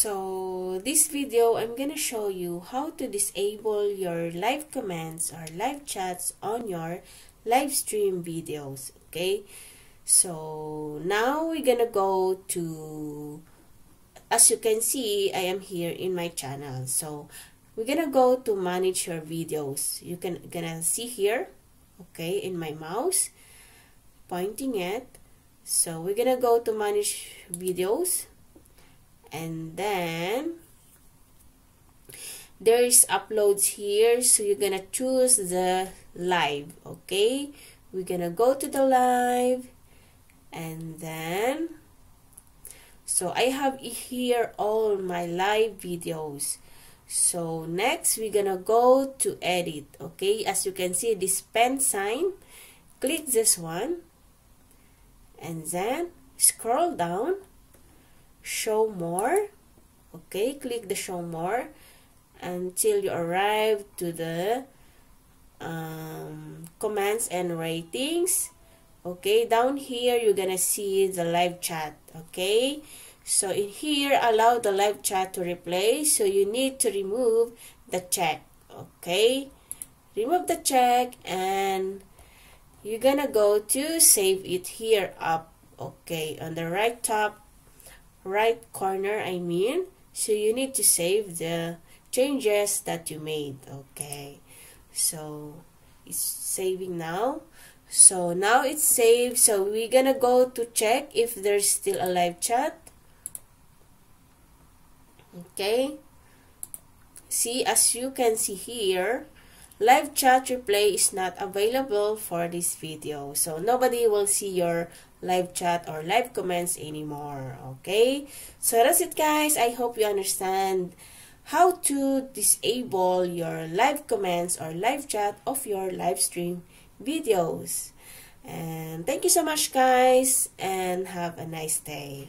So this video I'm gonna show you how to disable your live comments or live chats on your live stream videos okay? So now we're gonna go to as you can see I am here in my channel. So we're gonna go to manage your videos. You can gonna see here okay in my mouse pointing it. So we're gonna go to manage videos and then there's uploads here so you're gonna choose the live okay? We're gonna go to the live and then so I have here all my live videos. So next we're gonna go to edit okay? As you can see this pen sign click this one and then scroll down show more. Okay click the show more until you arrive to the um, comments and ratings okay down here you're gonna see the live chat. Okay so in here allow the live chat to replay. So you need to remove the check. Okay remove the check and you're gonna go to save it here up. Okay on the right top right corner I mean. So you need to save the changes that you made okay? So it's saving now. So now it's saved. So we're gonna go to check if there's still a live chat. Okay? See as you can see here live chat replay is not available for this video. So nobody will see your live chat or live comments anymore. Okay? So that's it guys. I hope you understand how to disable your live comments or live chat of your live stream videos. And thank you so much guys and have a nice day